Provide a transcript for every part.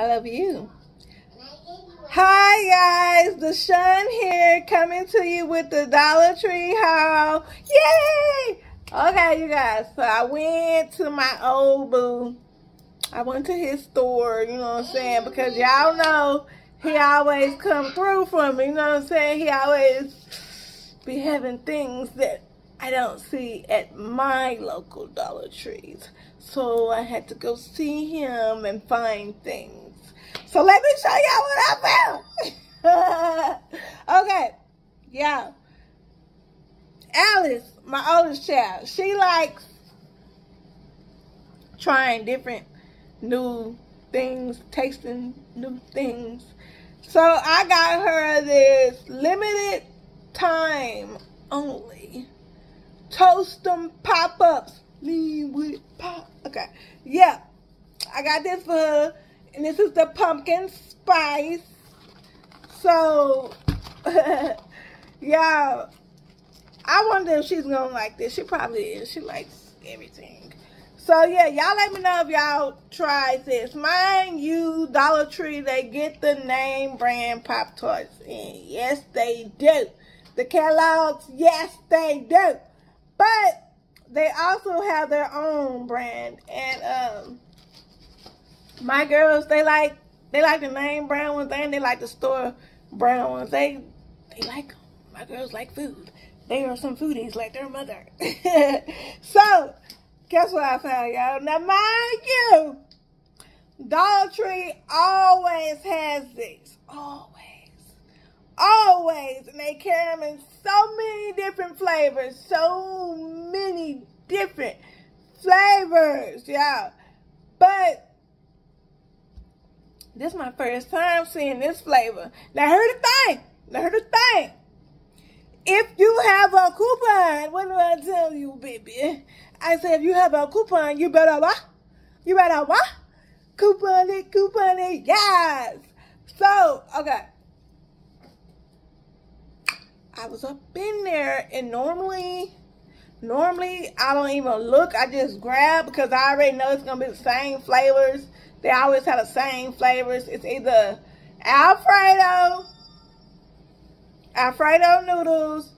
I love you. Hi guys, Deshun here coming to you with the Dollar Tree haul. Yay! Okay, you guys, so I went to my old boo. I went to his store, you know what I'm saying? Because y'all know he always come through for me, you know what I'm saying? He always be having things that I don't see at my local Dollar Trees. So I had to go see him and find things. So let me show y'all what I found. okay, yeah. Alice, my oldest child, she likes trying different new things, tasting new things. So I got her this limited time only toast them pop-ups. Lean with pop. Okay. Yeah. I got this for her. And this is the pumpkin spice. So, y'all, I wonder if she's going to like this. She probably is. She likes everything. So, yeah, y'all let me know if y'all tried this. Mind you, Dollar Tree, they get the name brand Pop-Tarts in. Yes, they do. The Kellogg's, yes, they do. But they also have their own brand. And um, my girls, they like they like the name brand ones and they like the store brand ones. They they like my girls like food. They are some foodies like their mother. so, guess what I found, y'all? Now, mind you, Dollar Tree always has these. Always. Always. And they carry them in so many different flavors. So many different flavors, y'all. But this is my first time seeing this flavor. Now, here's the thing. Now, here's the thing. If you have a coupon, what do I tell you, baby? I said, if you have a coupon, you better what? You better what? Coupon it, coupon it, yes. So, okay. I was up in there and normally, normally I don't even look. I just grab because I already know it's going to be the same flavors. They always have the same flavors. It's either Alfredo, Alfredo noodles,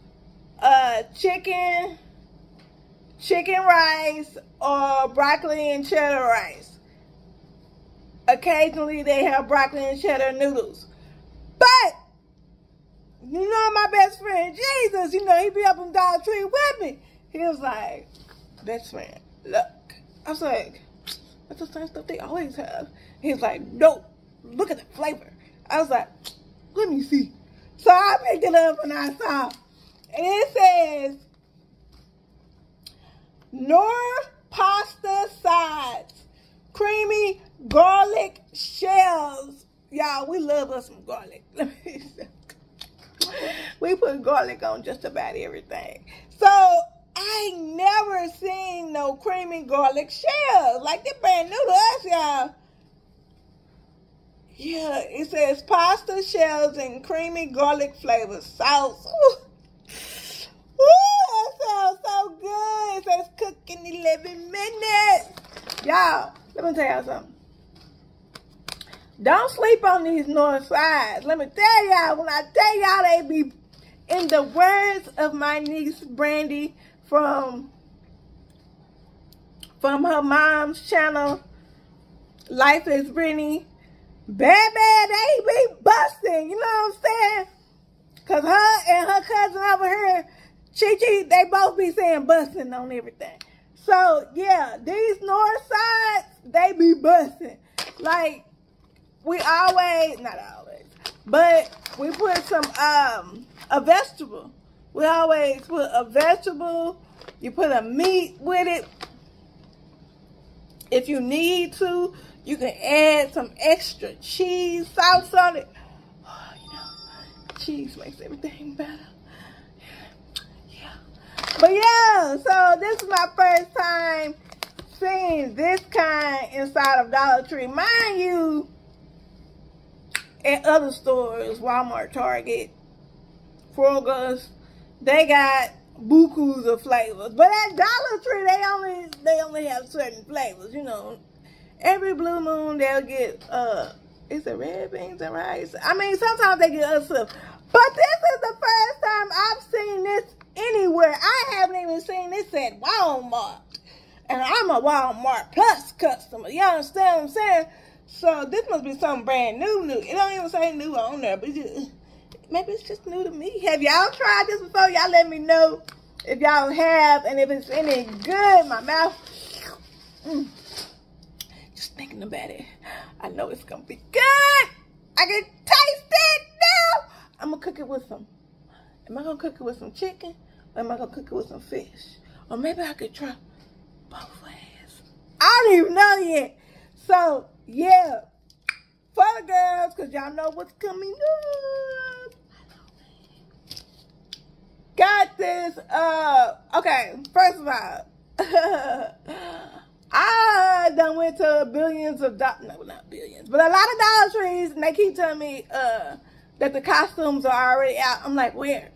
uh, chicken, chicken rice, or broccoli and cheddar rice. Occasionally they have broccoli and cheddar noodles. But you know my best friend Jesus, you know, he be up in Dollar Tree with me. He was like, best friend, look. I was like, that's the same stuff they always have. He's like, "Nope, look at the flavor. I was like, let me see. So I picked it up and I saw. And it says, Knorr pasta sides, creamy garlic shells. Y'all, we love us some garlic. we put garlic on just about everything. So I never seen no creamy garlic shells. Like they're brand new to us, y'all. Yeah, it says pasta shells and creamy garlic flavor sauce. Ooh. Ooh, that sounds so good. It says cook in 11 minutes. Y'all, let me tell y'all something. Don't sleep on these Knorr sides. Let me tell y'all, when I tell y'all they be, in the words of my niece Brandy from, from her mom's channel, Life is Brittany, bad, bad, they be busting. You know what I'm saying? Because her and her cousin over here, Chi Chi, they both be saying busting on everything. So, yeah, these Knorr sides, they be busting. Like, we always, not always, but we put some, um, a vegetable. We always put a vegetable. You put a meat with it. If you need to, you can add some extra cheese sauce on it. Oh, you know, cheese makes everything better. Yeah. But yeah, so this is my first time seeing this kind inside of Dollar Tree. Mind you, at other stores, Walmart, Target, Kroger's, they got bukus of flavors. But at Dollar Tree, they only they only have certain flavors. You know, every blue moon they'll get uh Is it red beans and rice? I mean, sometimes they get other stuff. But this is the first time I've seen this anywhere. I haven't even seen this at Walmart. And I'm a Walmart Plus customer. You understand what I'm saying? So this must be something brand new, new. It don't even say new on there, but just, maybe it's just new to me. Have y'all tried this before? Y'all let me know if y'all have and if it's any good. My mouth. Mm just thinking about it, I know it's gonna be good. I can taste it now. I'm gonna cook it with some. Am I gonna cook it with some chicken? Or am I gonna cook it with some fish? Or maybe I could try both ways. I don't even know yet. So yeah, for the girls, cause y'all know what's coming up. Got this. Uh, okay. First of all. I done went to billions of dollars, no, not billions, but a lot of Dollar Trees, and they keep telling me uh, that the costumes are already out. I'm like, where?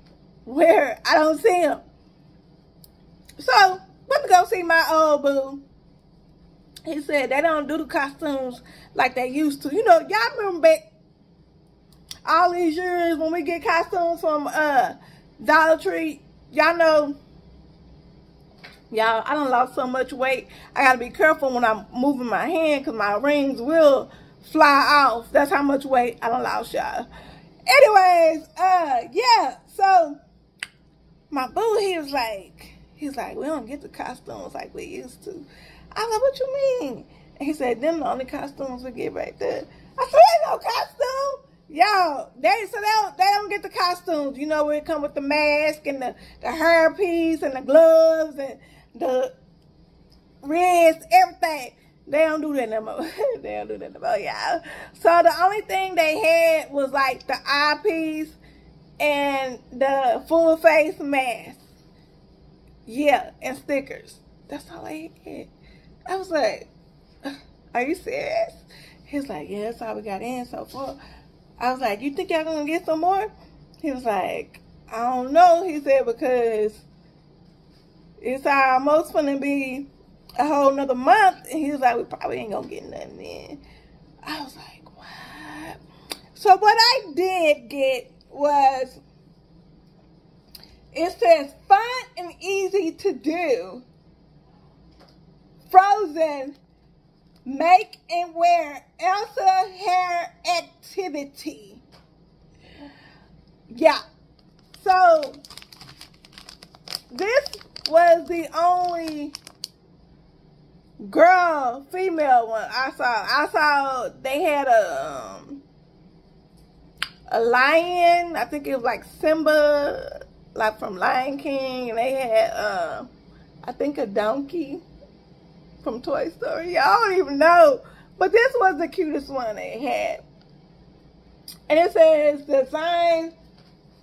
Where? I don't see them. So, went to go see my old boo. He said they don't do the costumes like they used to. You know, y'all remember back all these years when we get costumes from uh, Dollar Tree, y'all know Y'all, I don't lost so much weight. I got to be careful when I'm moving my hand because my rings will fly off. That's how much weight I don't lost, y'all. Anyways, uh, yeah. So, my boo, he was like, he's like, we don't get the costumes like we used to. I was like, what you mean? And he said, them the only costumes we get right there. I said, no costume. Y'all, they so they don't, they don't get the costumes. You know where it come with the mask and the, the hair piece and the gloves and the reds, everything. They don't do that no more. they don't do that no more, y'all. So the only thing they had was like the eyepiece and the full face mask. Yeah, and stickers. That's all I had. I was like, are you serious? He's like, yeah, that's all we got in so far. I was like, you think y'all gonna get some more? He was like, I don't know. He said, because it's almost gonna be a whole nother month. And he was like, we probably ain't gonna get nothing in. I was like, what? So what I did get was, it says fun and easy to do. Frozen, make and wear Elsa hair activity. Yeah. So, this was the only girl, female one I saw. I saw they had a um, a lion. I think it was like Simba, like from Lion King, and they had uh, I think a donkey from Toy Story. I don't even know, but this was the cutest one they had, and it says design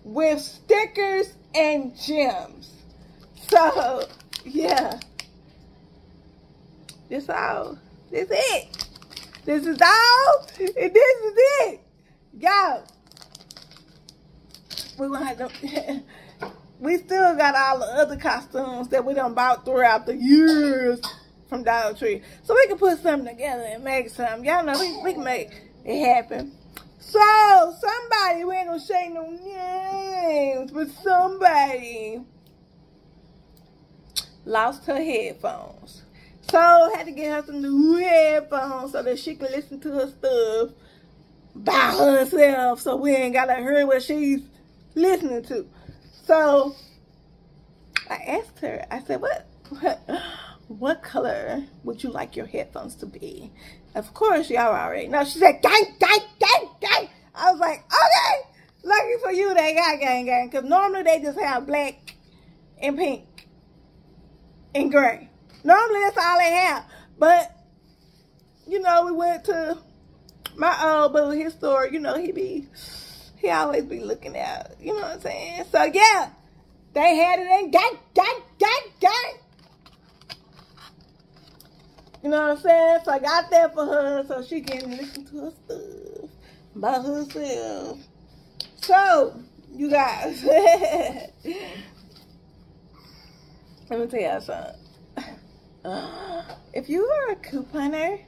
with stickers and gems. So, yeah. This all. This it. This is all. And this is it. Y'all. We gonna have to we still got all the other costumes that we done bought throughout the years from Dollar Tree. So we can put something together and make something. Y'all know we, we can make it happen. So somebody, we ain't gonna say no names, but somebody lost her headphones. So had to get her some new headphones so that she can listen to her stuff by herself. So we ain't gotta hear what she's listening to. So I asked her, I said, what, what color would you like your headphones to be? Of course, y'all already know. She said, gang, gang, gang, gang. I was like, okay, lucky for you they got gang, gang. Because normally they just have black and pink and gray. Normally that's all they have. But, you know, we went to my old but his store, you know, he be, he always be looking out. You know what I'm saying? So, yeah, they had it in gang, gang, gang, gang. You know what I'm saying? So I got that for her so she can listen to her stuff by herself. So, you guys. Let me tell y'all something. if you are a couponer,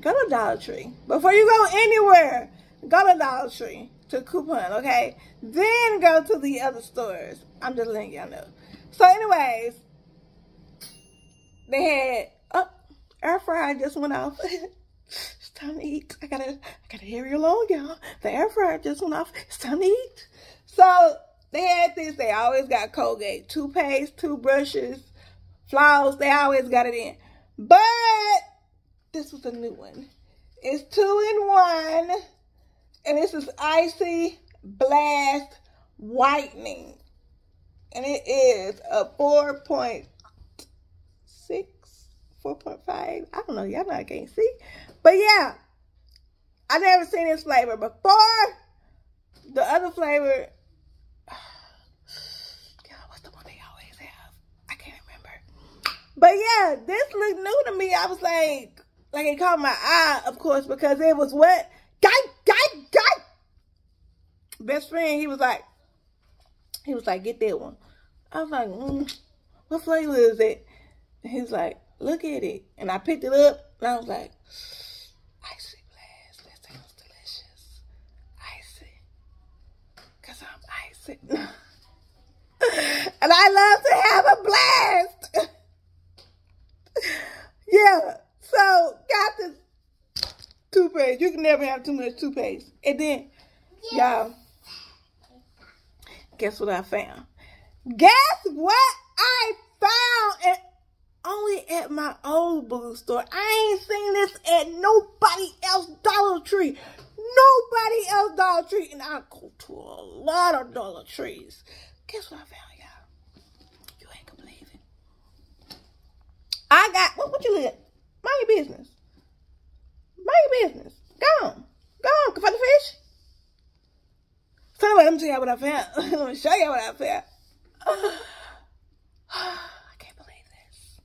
go to Dollar Tree. Before you go anywhere, go to Dollar Tree to coupon, okay? Then go to the other stores. I'm just letting y'all know. So anyways, they had, air fryer just went off. it's time to eat. I gotta, I gotta hurry along, y'all. The air fryer just went off. It's time to eat. So they had this. They always got Colgate, toothpaste, toothbrushes, floss. They always got it in. But this was a new one. It's two in one. And this is Icy Blast Whitening. And it is a 4.6, 4.5. I don't know. Y'all know I can't see. But yeah, I never seen this flavor before. The other flavor, what's the one they always have? I can't remember. But yeah, this looked new to me. I was like, like it caught my eye, of course, because it was what? Guy, guy, guy. Best friend, he was like, he was like, get that one. I was like, mm, what flavor is it? He's like, look at it. And I picked it up and I was like, icy blast. That sounds delicious. Icy. Because I'm icy. and I love to have a blast. yeah. So, got this toothpaste. You can never have too much toothpaste. And then, y'all, guess what I found? Guess what I found? And only at my old blue store. I ain't seen this at nobody else Dollar Tree. Nobody else Dollar Tree. And I go to a lot of Dollar Trees. Guess what I found, y'all? You ain't gonna believe it. I got, what, what you at? Mind your business. Mind your business. Go on. Go find the fish. So anyway, let me tell you what I found. let me show you what I found. I can't believe this.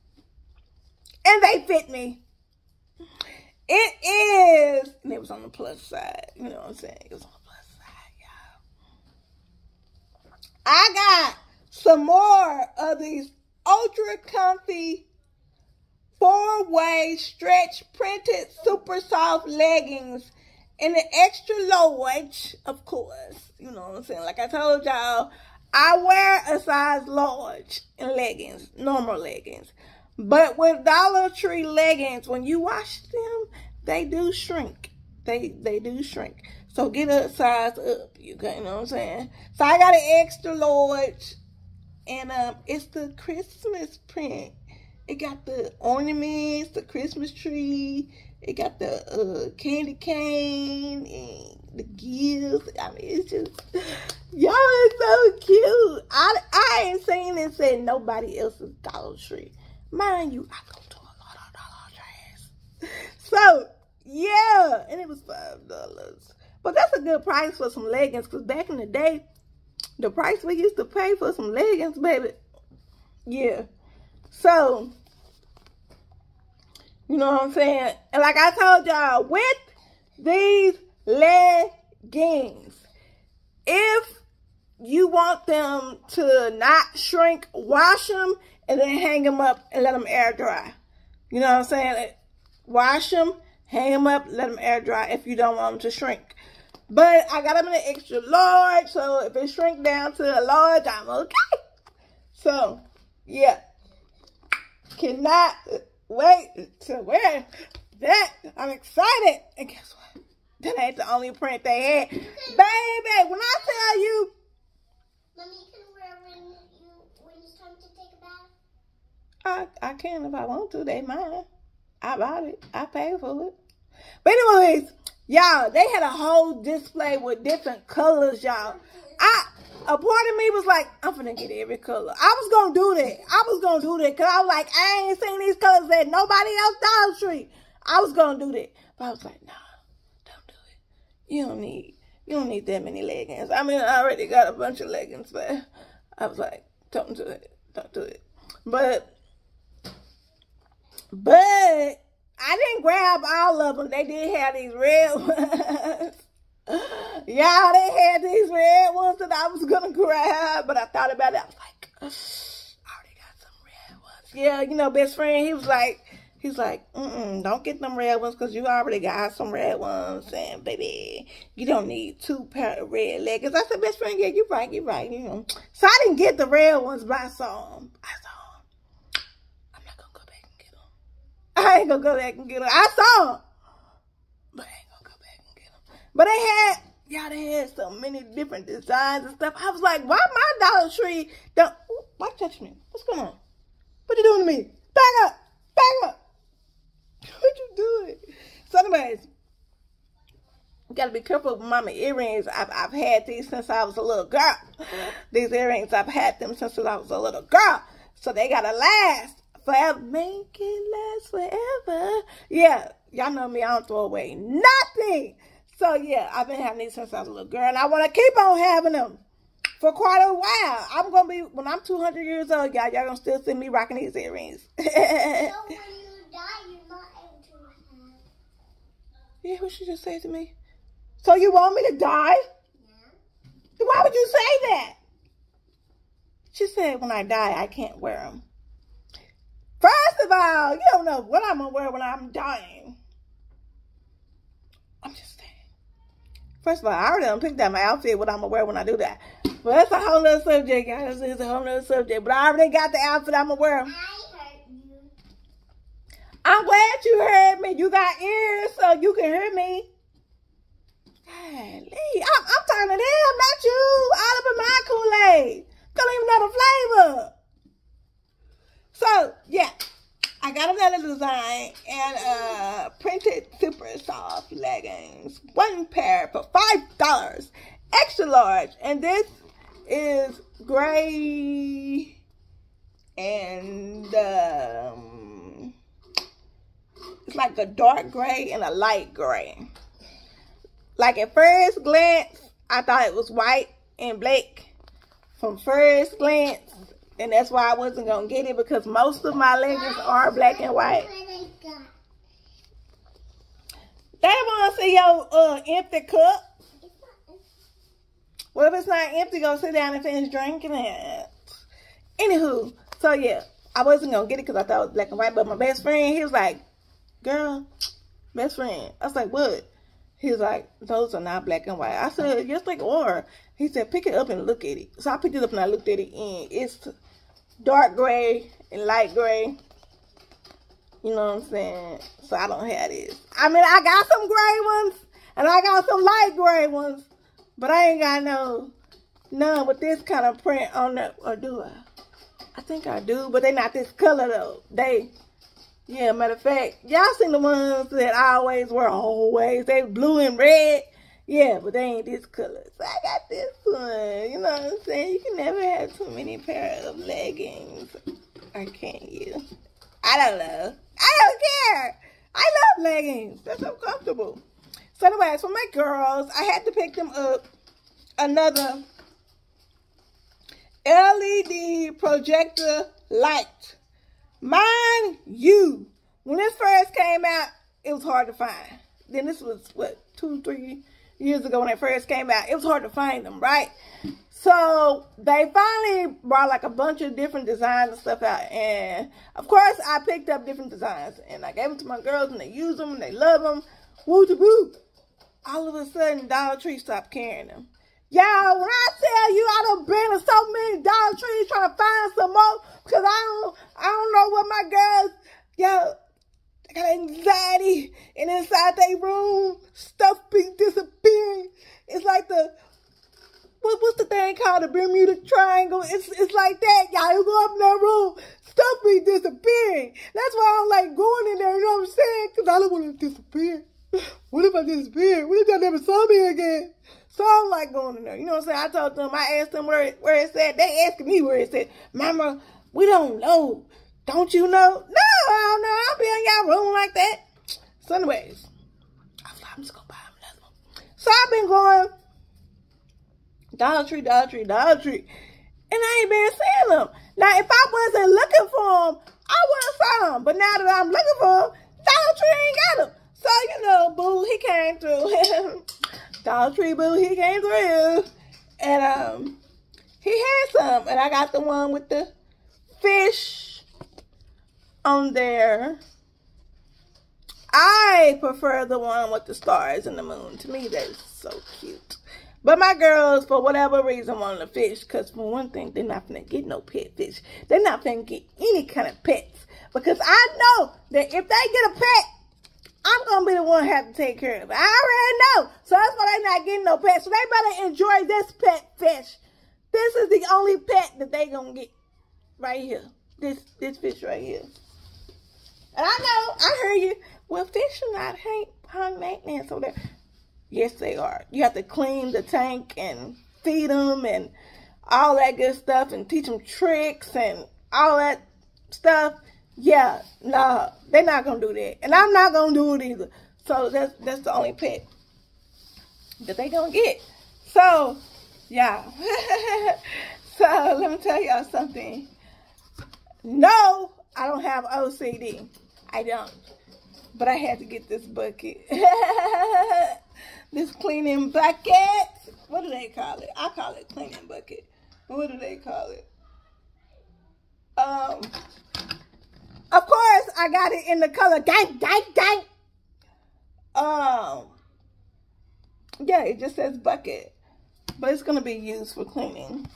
And they fit me. It is, and it was on the plus side. You know what I'm saying? It was on the plus side, y'all. I got some more of these ultra comfy four-way stretch printed super soft leggings in an extra large, of course. You know what I'm saying? Like I told y'all, I wear a size large in leggings, normal leggings. But with Dollar Tree leggings, when you wash them, they do shrink. They they do shrink. So get a size up. You, you know what I'm saying? So I got an extra large. And um, it's the Christmas print. It got the ornaments, the Christmas tree. It got the uh, candy cane and the gifts. I mean, it's just, y'all is so cute. I, I ain't seen this at nobody else's Dollar Tree. Mind you, I go to a lot of Dollar Trees. So, yeah. And it was $5. But that's a good price for some leggings. Because back in the day, the price we used to pay for some leggings, baby. Yeah. So, you know what I'm saying? And like I told y'all, with these leggings, if you want them to not shrink, wash them and then hang them up and let them air dry. You know what I'm saying? Wash them, hang them up, let them air dry if you don't want them to shrink. But I got them in an extra large, so if it shrink down to a large, I'm okay. So, yeah. Cannot wait to wear that. I'm excited. And guess what? That ain't the only print they had. Baby, when I tell you. Mommy, can wear when, you, when it's time to take a bath? I, I can if I want to. They mine. I bought it. I paid for it. But anyways, y'all, they had a whole display with different colors, y'all. I a part of me was like, I'm gonna get every color. I was gonna do that. I was gonna do that because I was like, I ain't seen these colors at nobody else Dollar Tree. I was gonna do that, but I was like, nah, don't do it. You don't need, you don't need that many leggings. I mean, I already got a bunch of leggings, but I was like, don't do it, don't do it. But, but I didn't grab all of them. They did have these red ones. Y'all, they had these red ones that I was gonna grab, but I thought about it. I was like, I already got some red ones. Yeah, you know, best friend, he was like, He's like, mm-mm, don't get them red ones because you already got some red ones. And baby, you don't need two pair of red leggings. I said, best friend, yeah, you're right, you're right. You know. So I didn't get the red ones, but I saw them. I saw them. I'm not going to go back and get them. I ain't going to go back and get them. I saw them. But I ain't going to go back and get them. But they had, y'all, they had so many different designs and stuff. I was like, why my Dollar Tree don't, why touch me? What's going on? What you doing to me? Back up. Back up. What you doing? So anyways, you gotta be careful with mama earrings. I've, I've had these since I was a little girl. These earrings, I've had them since I was a little girl. So they gotta last forever. Make it last forever. Yeah, y'all know me, I don't throw away nothing. So yeah, I've been having these since I was a little girl. And I want to keep on having them for quite a while. I'm going to be, when I'm 200 years old, y'all, y'all going to still see me rocking these earrings. Yeah, what she just said to me? So you want me to die? Yeah. Why would you say that? She said, when I die, I can't wear them. First of all, you don't know what I'm going to wear when I'm dying. I'm just saying. First of all, I already done picked out my outfit, what I'm going to wear when I do that. But that's a whole other subject, guys. It's a whole other subject. But I already got the outfit I'm going to wear. I'm glad you heard me. You got ears so you can hear me. Golly, I'm, I'm turning them, not you. All up in my Kool-Aid. Don't even know the flavor. So, yeah. I got another design and uh printed super soft leggings. One pair for five dollars. Extra large. And this is gray and um it's like a dark gray and a light gray. Like at first glance, I thought it was white and black from first glance. And that's why I wasn't going to get it because most of my leggings are black and white. They want to see your uh, empty cup. Well, if it's not empty, go sit down and finish drinking it. Anywho, so yeah, I wasn't going to get it because I thought it was black and white. But my best friend, he was like, girl, best friend. I was like, what? He was like, those are not black and white. I said, yes, they are. He said, pick it up and look at it. So I picked it up and I looked at it, and it's dark gray and light gray. You know what I'm saying? So I don't have this. I mean, I got some gray ones, and I got some light gray ones, but I ain't got no none with this kind of print on it. Or do I? I think I do, but they not this color though. They yeah, matter of fact, y'all seen the ones that I always wear always. They blue and red. Yeah, but they ain't this color. So I got this one. You know what I'm saying? You can never have too many pair of leggings. Or can you? I don't know. I don't care. I love leggings. They're so comfortable. So anyways, for my girls, I had to pick them up another LED projector light. Mind you, when this first came out, it was hard to find. Then this was, what, two, three years ago when it first came out. It was hard to find them, right? So they finally brought like a bunch of different designs and stuff out. And of course, I picked up different designs. And I gave them to my girls and they use them and they love them. Woo to boo. All of a sudden, Dollar Tree stopped carrying them. Y'all, when I tell you I done been to so many Dollar Trees trying to find some more, because I don't, I don't know what my girls, y'all, they got anxiety, and inside their room, stuff be disappearing. It's like the, what, what's the thing called, the Bermuda Triangle? It's, it's like that, y'all. You go up in that room, stuff be disappearing. That's why I don't like going in there, you know what I'm saying? Because I don't want to disappear. What if I disappear? What if y'all never saw me again? So I don't like going in there. You know what I'm saying? I told them, I asked them where it, where it said. They asking me where it said. Mama, we don't know. Don't you know? No, I don't know. I'll be in y'all room like that. So anyways, I was like, I'm just going to buy another one. So I've been going Dollar Tree, Dollar Tree, Dollar Tree. And I ain't been seeing them. Now, if I wasn't looking for them, I would have found them. But now that I'm looking for them, Dollar Tree ain't got them. So, you know, boo, he came through. Dollar Tree boo, he came through. And um he had some. And I got the one with the fish on there. I prefer the one with the stars and the moon. To me, that is so cute. But my girls, for whatever reason, wanted a fish. Because for one thing, they're not going to get no pet fish. They're not going to get any kind of pets. Because I know that if they get a pet, I'm to be the one have to take care of it. I already know. So that's why they're not getting no pets. So they better enjoy this pet fish. This is the only pet that they to get right here. This, this fish right here. And I know, I heard you. Well, fish are not high maintenance over there. Yes, they are. You have to clean the tank and feed them and all that good stuff and teach them tricks and all that stuff. Yeah, no, they're not to do that. And I'm not to do it either. So that's, that's the only pet that they to get. So, yeah. so let me tell y'all something. No, I don't have OCD. I don't. But I had to get this bucket. this cleaning bucket. What do they call it? I call it cleaning bucket. What do they call it? Um, of course, I got it in the color gang, gang, gang. Um, yeah, it just says bucket, but it's gonna be used for cleaning.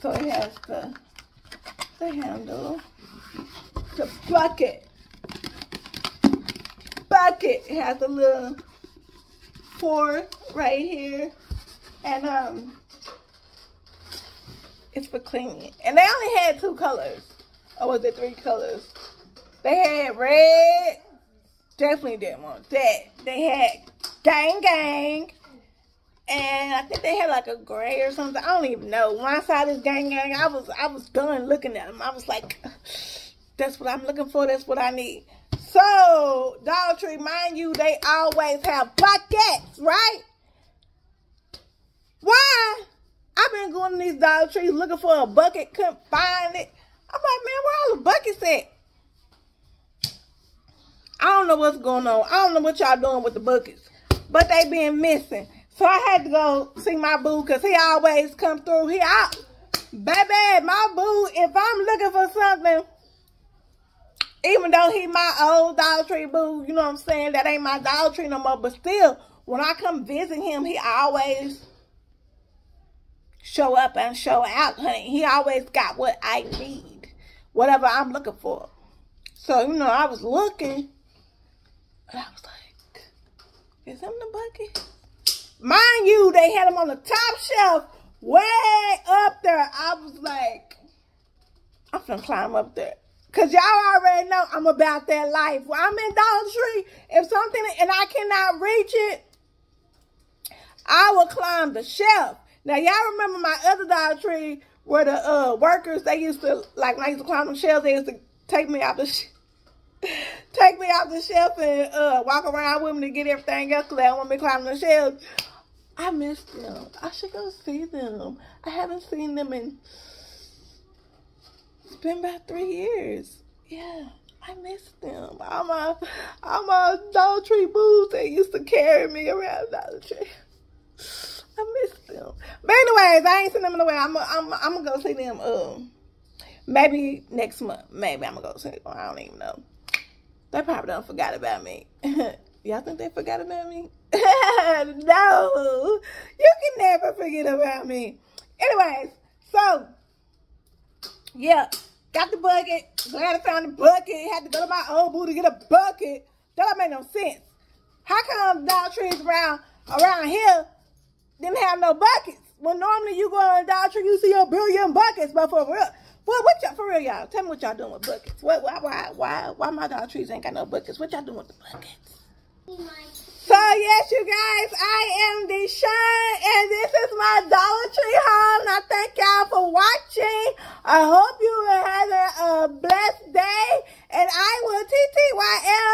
So it has the the handle, the bucket, bucket. It has a little pour right here. And um, it's for cleaning. And they only had two colors. Or was it three colors? They had red. Definitely didn't want that. They had gang gang. And I think they had like a gray or something. I don't even know. When I saw this gang gang, I was I was done looking at them. I was like, that's what I'm looking for. That's what I need. So, Dollar Tree, mind you, they always have buckets, right? Why? I've been going to these Dollar Trees looking for a bucket, couldn't find it. I'm like, man, where all the buckets at? I don't know what's going on. I don't know what y'all doing with the buckets. But they been missing. So I had to go see my boo because he always come through. He. Baby, my boo, if I'm looking for something, even though he my old Dollar Tree boo, you know what I'm saying? That ain't my Dollar Tree no more. But still, when I come visit him, he always show up and show out, honey. He always got what I need. Whatever I'm looking for. So, you know, I was looking. And I was like, is him the bucket? Mind you, they had them on the top shelf way up there. I was like, I'm gonna climb up there. Cause y'all already know I'm about that life. When I'm in Dollar Tree, if something and I cannot reach it, I will climb the shelf. Now y'all remember my other Dollar Tree where the uh, workers they used to like when I used to climb the shelves, they used to take me out the take me off the shelf and uh, walk around with me to get everything else because don't want me climbing the shelves. I miss them. I should go see them. I haven't seen them in it's been about three years. Yeah, I miss them. All my, all my Dollar Tree boos that used to carry me around Dollar Tree. I miss them. But anyways, I ain't seen them in a while. I'm, I'm, I'm gonna go see them. Um, maybe next month. Maybe I'm gonna go see them. I don't even know. They probably don't forgot about me. Y'all think they forgot about me? no, you can never forget about me. Anyways, so yeah, Got the bucket. Glad I found the bucket. Had to go to my old boo to get a bucket. That don't make no sense. How come Dollar Trees around around here didn't have no buckets? Well, normally you go to Dollar Tree, you see a billion buckets, but for real, well, what y'all, for real, y'all, tell me what y'all doing with buckets. What, why, why, why, why my Dollar Trees ain't got no buckets? What y'all doing with the buckets? So yes, you guys, I am Deshun, and this is my Dollar Tree haul. And I thank y'all for watching. I hope you are having a blessed day, and I will TTYL